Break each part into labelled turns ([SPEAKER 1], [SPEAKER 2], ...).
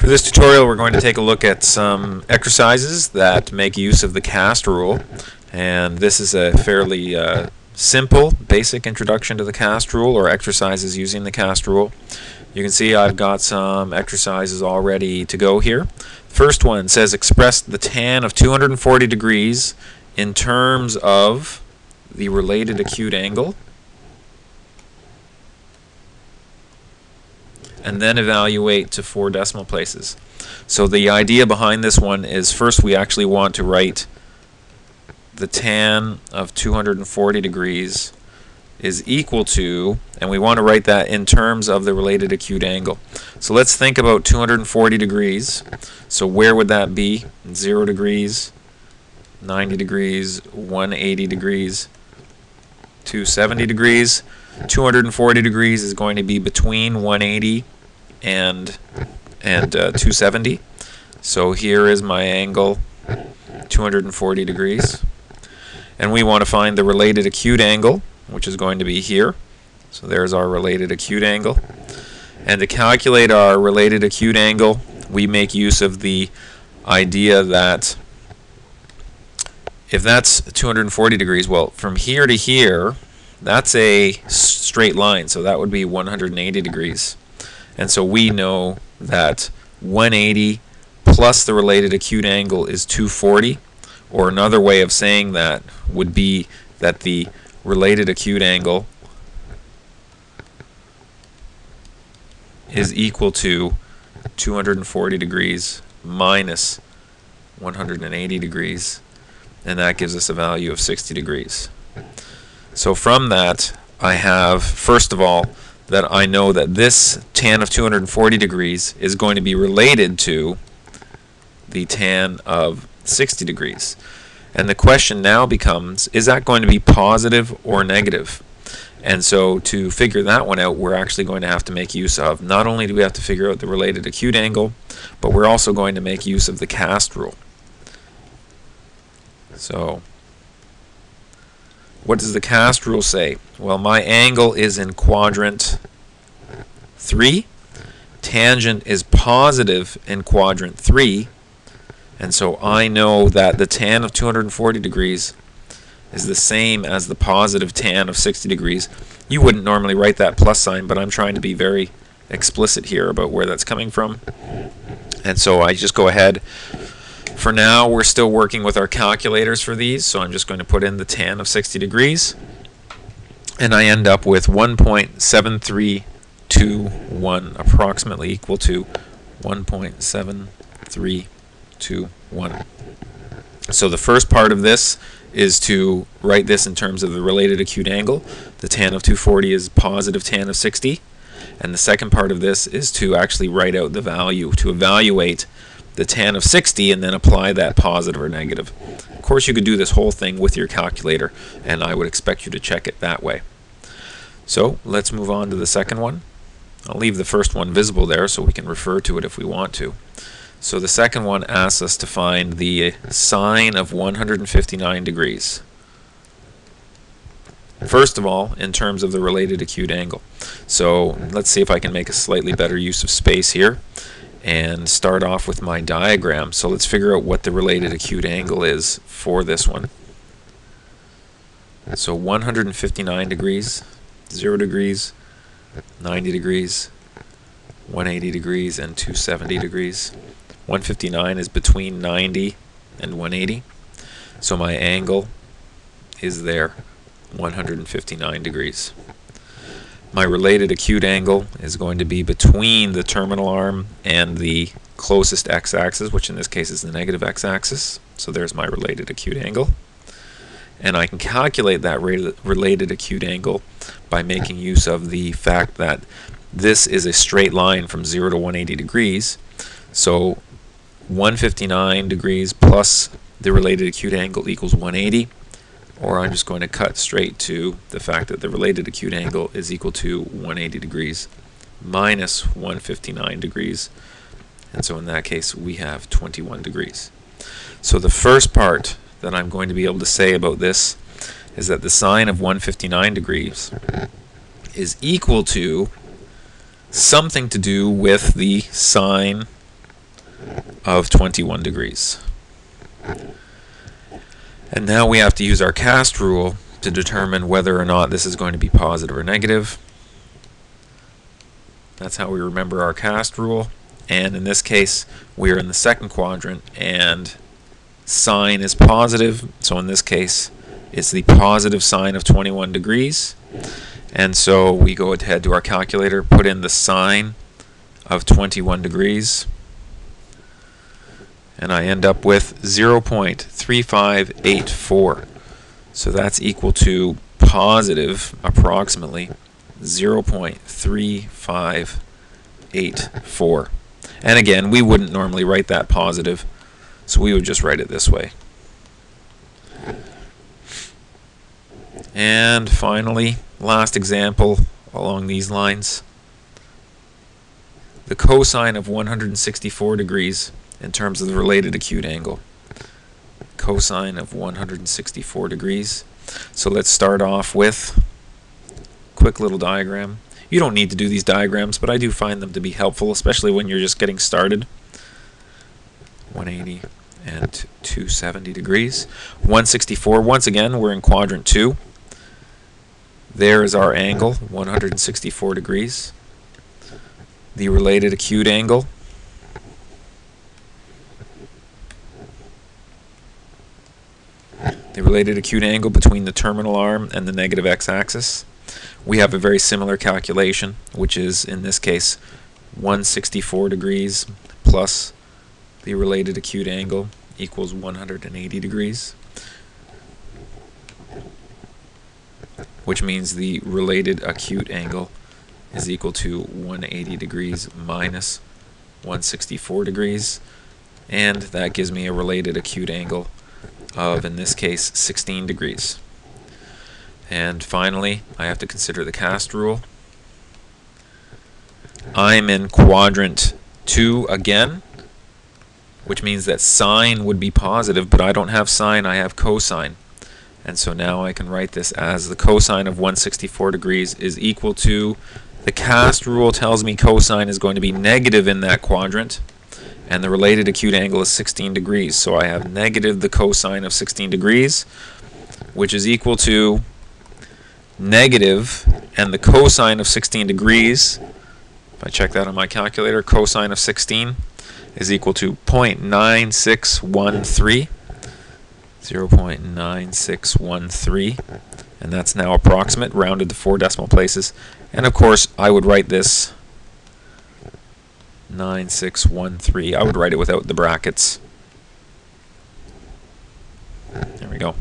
[SPEAKER 1] For this tutorial we're going to take a look at some exercises that make use of the CAST rule and this is a fairly uh, simple basic introduction to the CAST rule or exercises using the CAST rule. You can see I've got some exercises all ready to go here. First one says express the tan of 240 degrees in terms of the related acute angle and then evaluate to four decimal places. So the idea behind this one is first we actually want to write the tan of 240 degrees is equal to, and we want to write that in terms of the related acute angle. So let's think about 240 degrees. So where would that be? 0 degrees, 90 degrees, 180 degrees, 270 degrees. 240 degrees is going to be between 180 and and uh, 270. So here is my angle, 240 degrees. And we want to find the related acute angle, which is going to be here. So there's our related acute angle. And to calculate our related acute angle, we make use of the idea that if that's 240 degrees, well, from here to here, that's a straight line, so that would be 180 degrees. And so we know that 180 plus the related acute angle is 240, or another way of saying that would be that the related acute angle is equal to 240 degrees minus 180 degrees, and that gives us a value of 60 degrees. So from that, I have, first of all, that I know that this tan of 240 degrees is going to be related to the tan of 60 degrees. And the question now becomes, is that going to be positive or negative? And so to figure that one out, we're actually going to have to make use of, not only do we have to figure out the related acute angle, but we're also going to make use of the CAST rule. So what does the CAST rule say? Well, my angle is in quadrant 3. Tangent is positive in quadrant 3. And so I know that the tan of 240 degrees is the same as the positive tan of 60 degrees. You wouldn't normally write that plus sign, but I'm trying to be very explicit here about where that's coming from. And so I just go ahead for now, we're still working with our calculators for these, so I'm just going to put in the tan of 60 degrees, and I end up with 1.7321, approximately equal to 1.7321. So the first part of this is to write this in terms of the related acute angle. The tan of 240 is positive tan of 60. And the second part of this is to actually write out the value, to evaluate the tan of 60 and then apply that positive or negative. Of course, you could do this whole thing with your calculator, and I would expect you to check it that way. So let's move on to the second one. I'll leave the first one visible there so we can refer to it if we want to. So the second one asks us to find the sine of 159 degrees. First of all, in terms of the related acute angle. So let's see if I can make a slightly better use of space here and start off with my diagram. So let's figure out what the related acute angle is for this one. So 159 degrees, 0 degrees, 90 degrees, 180 degrees, and 270 degrees. 159 is between 90 and 180. So my angle is there, 159 degrees. My related acute angle is going to be between the terminal arm and the closest x-axis, which in this case is the negative x-axis. So there's my related acute angle. And I can calculate that related acute angle by making use of the fact that this is a straight line from 0 to 180 degrees. So 159 degrees plus the related acute angle equals 180 or I'm just going to cut straight to the fact that the related acute angle is equal to 180 degrees minus 159 degrees. And so in that case, we have 21 degrees. So the first part that I'm going to be able to say about this is that the sine of 159 degrees is equal to something to do with the sine of 21 degrees. And now we have to use our CAST rule to determine whether or not this is going to be positive or negative. That's how we remember our CAST rule. And in this case, we are in the second quadrant and sine is positive. So in this case, it's the positive sine of 21 degrees. And so we go ahead to our calculator, put in the sine of 21 degrees, and I end up with 0.3584. So that's equal to positive approximately 0.3584. And again, we wouldn't normally write that positive, so we would just write it this way. And finally, last example along these lines. The cosine of 164 degrees in terms of the related acute angle. Cosine of 164 degrees. So let's start off with quick little diagram. You don't need to do these diagrams, but I do find them to be helpful, especially when you're just getting started. 180 and 270 degrees. 164, once again, we're in quadrant 2. There is our angle, 164 degrees. The related acute angle, the related acute angle between the terminal arm and the negative x-axis. We have a very similar calculation, which is, in this case, 164 degrees plus the related acute angle equals 180 degrees. which means the related acute angle is equal to 180 degrees minus 164 degrees, and that gives me a related acute angle of, in this case, 16 degrees. And finally, I have to consider the CAST rule. I'm in quadrant 2 again, which means that sine would be positive, but I don't have sine, I have cosine. And so now I can write this as the cosine of 164 degrees is equal to, the CAST rule tells me cosine is going to be negative in that quadrant, and the related acute angle is 16 degrees. So I have negative the cosine of 16 degrees, which is equal to negative, and the cosine of 16 degrees, if I check that on my calculator, cosine of 16 is equal to 0.9613. 0.9613 and that's now approximate rounded to four decimal places and of course I would write this 9613 I would write it without the brackets. There we go.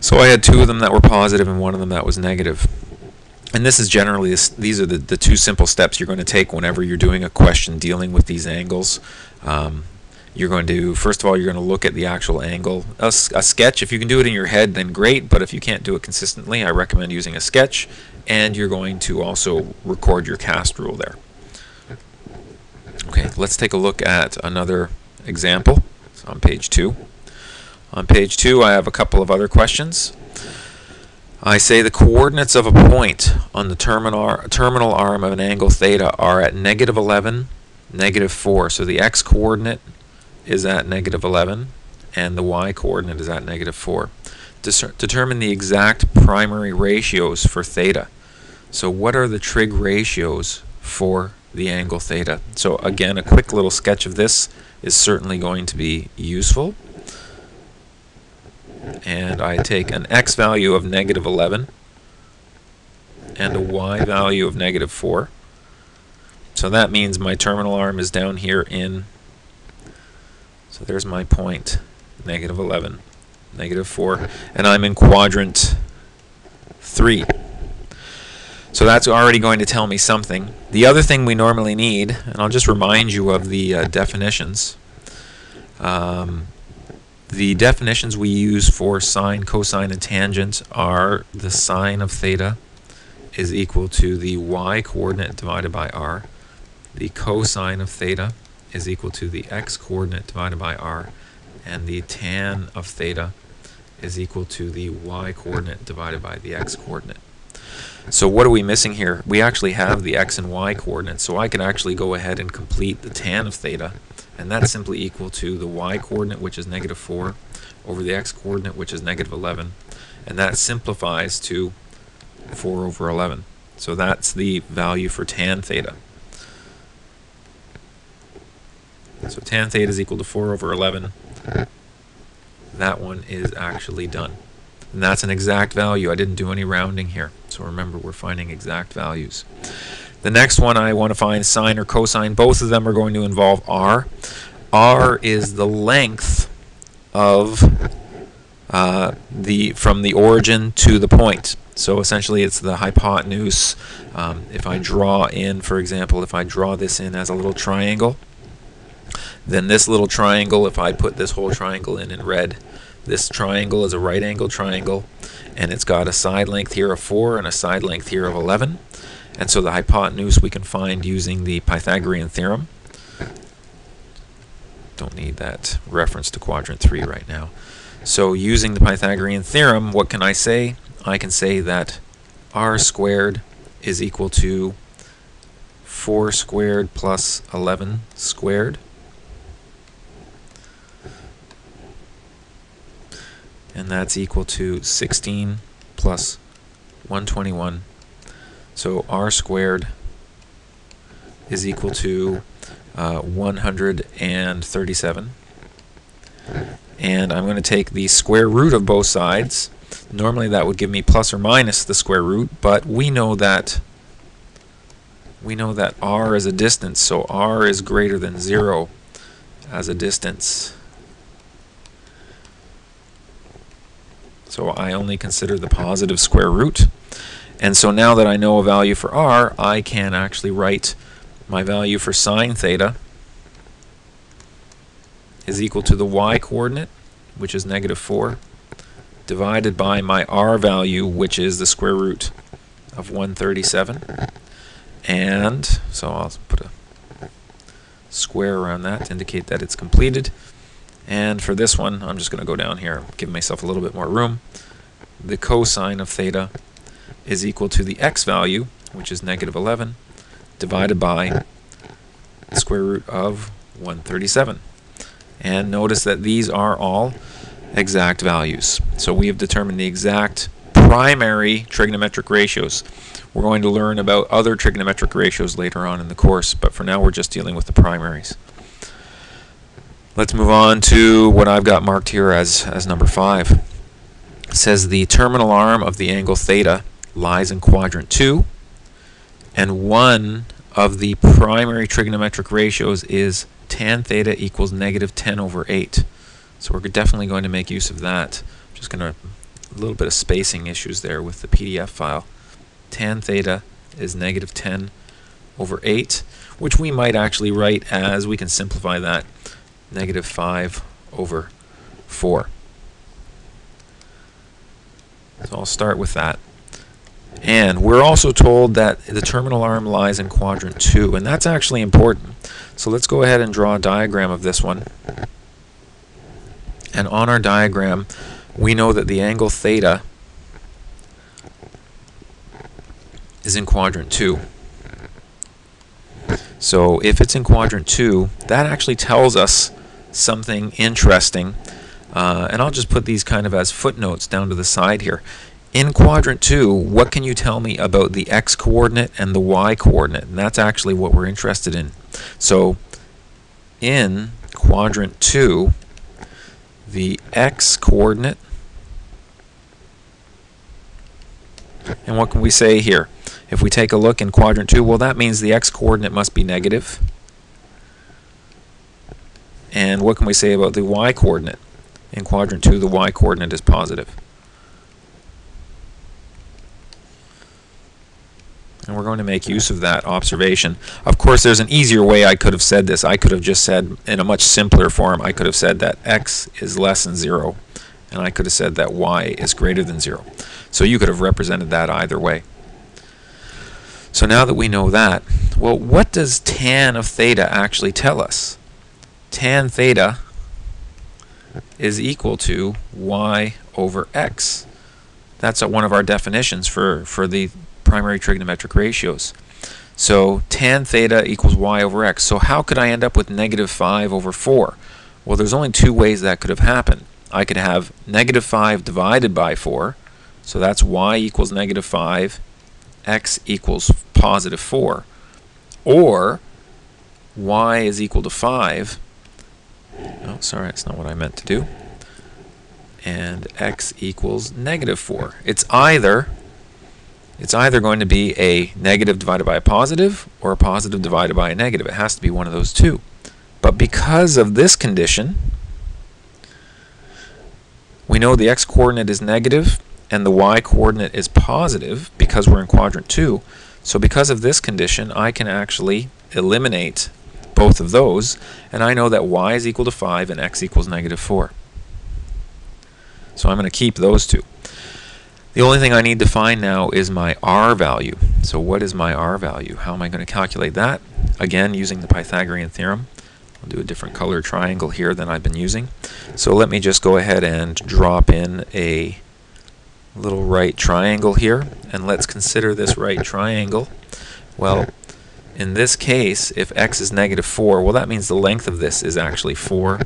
[SPEAKER 1] So I had two of them that were positive and one of them that was negative. and this is generally these are the, the two simple steps you're going to take whenever you're doing a question dealing with these angles. Um, you're going to, first of all, you're going to look at the actual angle. A, a, sketch, if you can do it in your head, then great, but if you can't do it consistently, I recommend using a sketch, and you're going to also record your CAST rule there. Okay, let's take a look at another example it's on page 2. On page 2, I have a couple of other questions. I say the coordinates of a point on the terminal, terminal arm of an angle theta are at negative 11, negative 4. So the x-coordinate is at negative 11 and the y coordinate is at negative 4. Dis determine the exact primary ratios for theta. So what are the trig ratios for the angle theta? So again, a quick little sketch of this is certainly going to be useful. And I take an x value of negative 11 and a y value of negative 4. So that means my terminal arm is down here in so there's my point, negative 11, negative 4, and I'm in quadrant 3. So that's already going to tell me something. The other thing we normally need, and I'll just remind you of the uh, definitions. Um, the definitions we use for sine, cosine, and tangent are the sine of theta is equal to the y coordinate divided by r. The cosine of theta is equal to the x coordinate divided by r, and the tan of theta is equal to the y coordinate divided by the x coordinate. So what are we missing here? We actually have the x and y coordinates, so I can actually go ahead and complete the tan of theta, and that's simply equal to the y coordinate, which is negative 4, over the x coordinate, which is negative 11, and that simplifies to 4 over 11. So that's the value for tan theta. So tan theta is equal to 4 over 11. That one is actually done. And that's an exact value. I didn't do any rounding here. So remember, we're finding exact values. The next one I want to find sine or cosine. Both of them are going to involve r. r is the length of uh, the from the origin to the point. So essentially, it's the hypotenuse. Um, if I draw in, for example, if I draw this in as a little triangle, then this little triangle, if I put this whole triangle in in red, this triangle is a right angle triangle, and it's got a side length here of 4 and a side length here of 11. And so the hypotenuse we can find using the Pythagorean theorem. Don't need that reference to quadrant 3 right now. So using the Pythagorean theorem, what can I say? I can say that r squared is equal to 4 squared plus 11 squared. And that's equal to 16 plus 121. So r squared is equal to uh, 137. And I'm going to take the square root of both sides. Normally that would give me plus or minus the square root, but we know that we know that r is a distance, so r is greater than 0 as a distance. So I only consider the positive square root. And so now that I know a value for r, I can actually write my value for sine theta is equal to the y coordinate, which is negative 4, divided by my r value, which is the square root of 137. And so I'll put a square around that to indicate that it's completed. And for this one, I'm just going to go down here, give myself a little bit more room. The cosine of theta is equal to the x value, which is negative 11, divided by the square root of 137. And notice that these are all exact values. So we have determined the exact primary trigonometric ratios. We're going to learn about other trigonometric ratios later on in the course, but for now we're just dealing with the primaries. Let's move on to what I've got marked here as, as number 5. It says the terminal arm of the angle theta lies in quadrant 2, and one of the primary trigonometric ratios is tan theta equals negative 10 over 8. So we're definitely going to make use of that. I'm Just going to, a little bit of spacing issues there with the PDF file. Tan theta is negative 10 over 8, which we might actually write as, we can simplify that, negative 5 over 4. So I'll start with that. And we're also told that the terminal arm lies in quadrant 2, and that's actually important. So let's go ahead and draw a diagram of this one. And on our diagram, we know that the angle theta is in quadrant 2. So if it's in quadrant 2, that actually tells us something interesting. Uh, and I'll just put these kind of as footnotes down to the side here. In quadrant 2, what can you tell me about the x-coordinate and the y-coordinate? And that's actually what we're interested in. So in quadrant 2, the x-coordinate, and what can we say here? If we take a look in quadrant 2, well that means the x-coordinate must be negative. And what can we say about the y-coordinate? In quadrant 2, the y-coordinate is positive. And we're going to make use of that observation. Of course, there's an easier way I could have said this. I could have just said, in a much simpler form, I could have said that x is less than 0. And I could have said that y is greater than 0. So you could have represented that either way. So now that we know that, well, what does tan of theta actually tell us? Tan theta is equal to y over x. That's one of our definitions for, for the primary trigonometric ratios. So tan theta equals y over x. So how could I end up with negative 5 over 4? Well, there's only two ways that could have happened. I could have negative 5 divided by 4, so that's y equals negative 5, x equals positive 4. Or y is equal to 5. Oh, sorry, that's not what I meant to do. And x equals negative 4. It's either it's either going to be a negative divided by a positive or a positive divided by a negative. It has to be one of those two. But because of this condition, we know the x-coordinate is negative and the y-coordinate is positive because we're in quadrant 2. So because of this condition, I can actually eliminate both of those, and I know that y is equal to 5 and x equals negative 4. So I'm going to keep those two. The only thing I need to find now is my r value. So what is my r value? How am I going to calculate that? Again, using the Pythagorean theorem. I'll do a different color triangle here than I've been using. So let me just go ahead and drop in a little right triangle here. And let's consider this right triangle. Well, in this case, if x is negative 4, well that means the length of this is actually 4.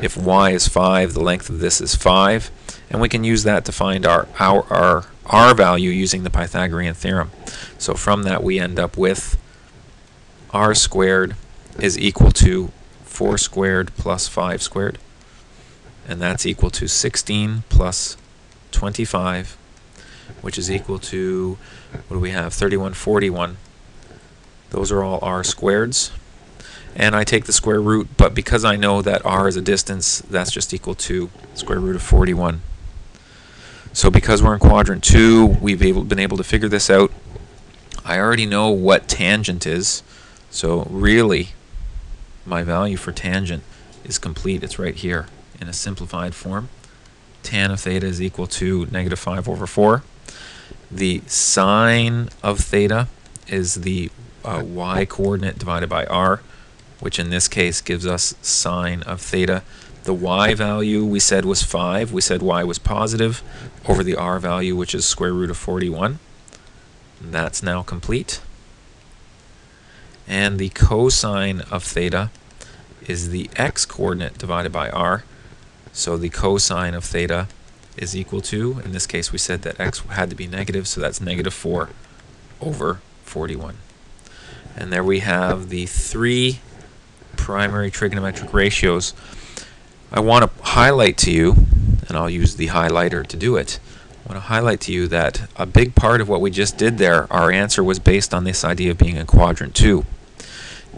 [SPEAKER 1] If y is 5, the length of this is 5 and we can use that to find our, our, our, r value using the Pythagorean theorem. So from that we end up with r squared is equal to 4 squared plus 5 squared, and that's equal to 16 plus 25, which is equal to, what do we have, 3141. Those are all r squareds and I take the square root, but because I know that r is a distance, that's just equal to square root of 41. So because we're in quadrant 2, we've able, been able to figure this out. I already know what tangent is, so really my value for tangent is complete. It's right here in a simplified form. Tan of theta is equal to negative 5 over 4. The sine of theta is the uh, y coordinate divided by r, which in this case gives us sine of theta the y value we said was 5. We said y was positive over the r value, which is square root of 41. That's now complete. And the cosine of theta is the x-coordinate divided by r. So the cosine of theta is equal to, in this case we said that x had to be negative, so that's negative 4 over 41. And there we have the three primary trigonometric ratios I want to highlight to you, and I'll use the highlighter to do it, I want to highlight to you that a big part of what we just did there, our answer was based on this idea of being in quadrant 2.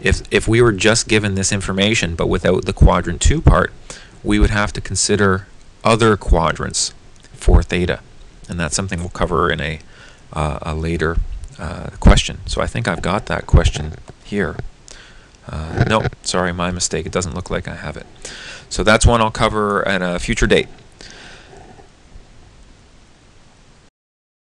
[SPEAKER 1] If, if we were just given this information but without the quadrant 2 part, we would have to consider other quadrants for theta. And that's something we'll cover in a, uh, a later uh, question. So I think I've got that question here. Uh, no, sorry, my mistake. It doesn't look like I have it. So that's one I'll cover at a future date.